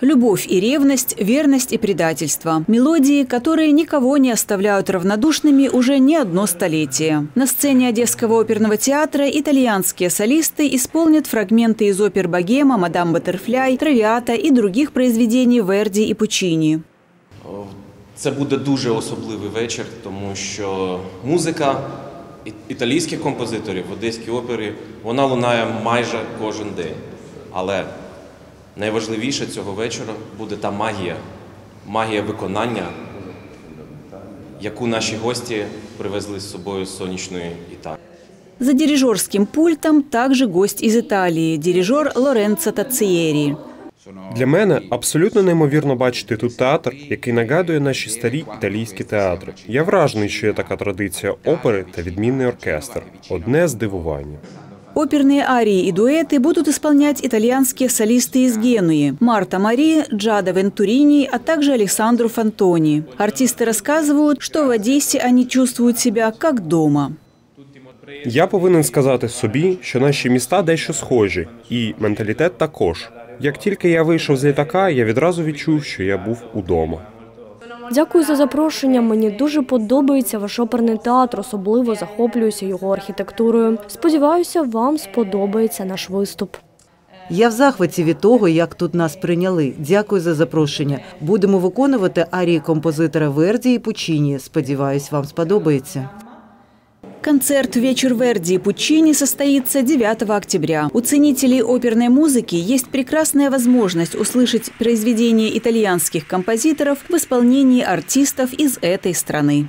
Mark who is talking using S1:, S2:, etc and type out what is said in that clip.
S1: Любовь и ревность, верность и предательство. Мелодии, которые никого не оставляют равнодушными уже не одно столетие. На сцене Одесского оперного театра итальянские солисты исполнят фрагменты из опер «Богема», «Мадам Баттерфляй», «Травиата» и других произведений Верди и Пучини.
S2: Це буде дуже особливий вечір, тому що музика і- італійських композиторів в Одеській опері вона лунає майже кожен день. Але найважливіше цього вечора буде та магія, магія виконання, яку наші гості привезли з собою з сонячної Італії.
S1: За дирижерским пультом также гость из Италии – дирижер Лоренцо Тациери.
S3: Для мене абсолютно неймовірно бачити тут театр, який нагадує наші старі італійські театри. Я вражений, що є така традиція опери та відмінний оркестр. Одне здивування.
S1: Оперные арии и дуэты будут исполнять итальянские солисты из Генуи – Марта Мари, Джада Вентурини, а также Александру Фантони. Артисты рассказывают, что в Одессе они чувствуют себя как дома.
S3: Я повинен сказати собі, що наші міста дещо схожі, і менталітет також. Як тільки я вийшов з літака, я відразу відчув, що я був удома.
S4: Дякую за запрошення. Мені дуже подобається ваш оперний театр, особливо захоплююся його архітектурою. Сподіваюся, вам сподобається наш виступ.
S5: Я в захваті від того, як тут нас прийняли. Дякую за запрошення. Будемо виконувати арії композитора Верді і Пучіні. Сподіваюсь, вам сподобається.
S1: Концерт «Вечер Верди» и Пучини состоится 9 октября. У ценителей оперной музыки есть прекрасная возможность услышать произведения итальянских композиторов в исполнении артистов из этой страны.